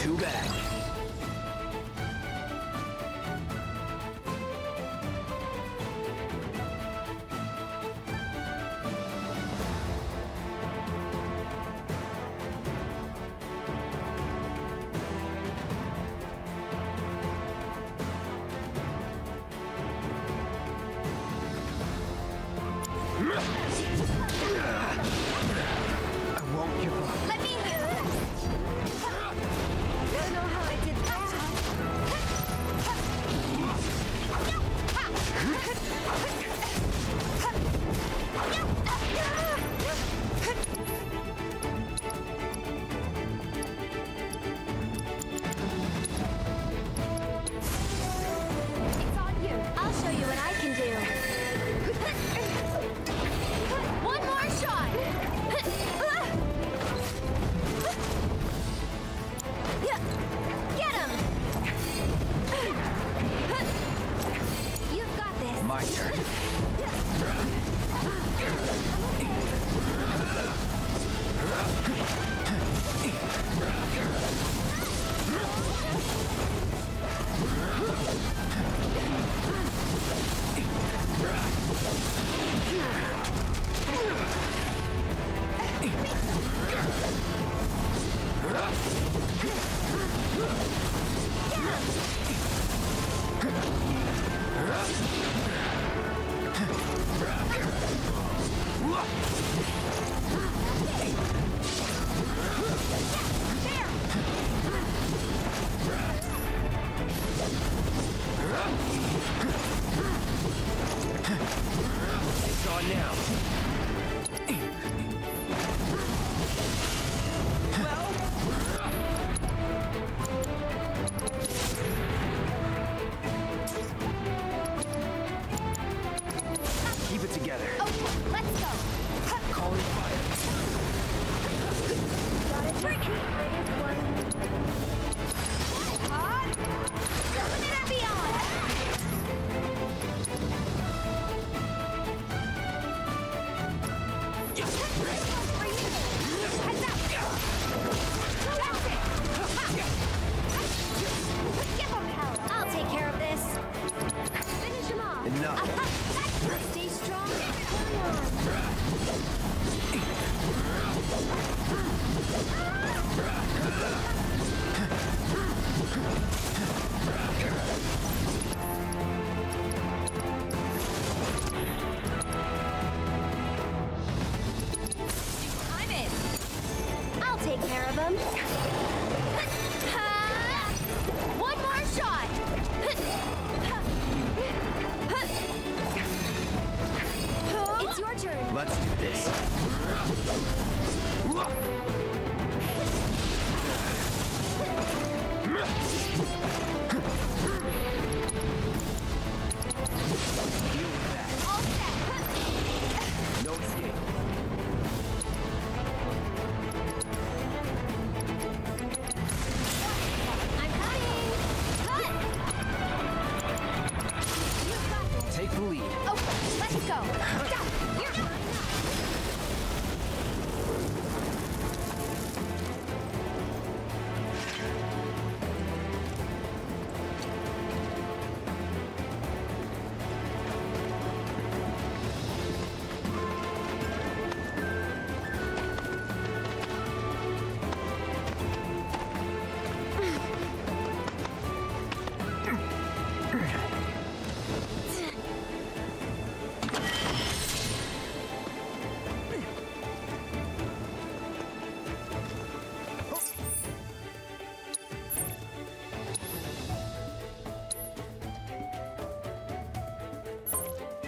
Too bad. I know how I take care of them. Uh, one more shot! It's your turn. Let's do this.